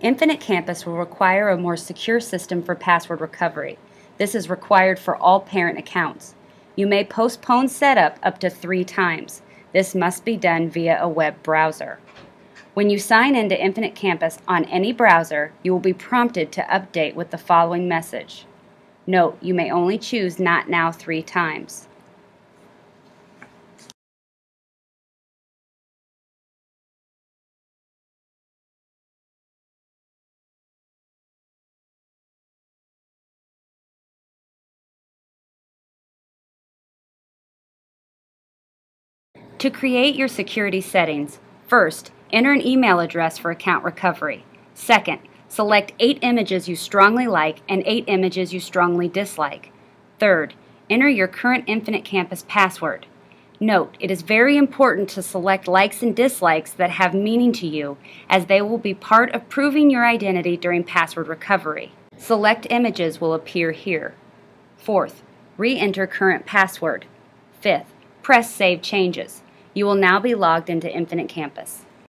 Infinite Campus will require a more secure system for password recovery. This is required for all parent accounts. You may postpone setup up to three times. This must be done via a web browser. When you sign into Infinite Campus on any browser, you will be prompted to update with the following message. Note, you may only choose Not Now three times. To create your security settings, first, enter an email address for account recovery. Second, select eight images you strongly like and eight images you strongly dislike. Third, enter your current Infinite Campus password. Note, it is very important to select likes and dislikes that have meaning to you, as they will be part of proving your identity during password recovery. Select images will appear here. Fourth, re-enter current password. Fifth, press Save Changes. You will now be logged into Infinite Campus.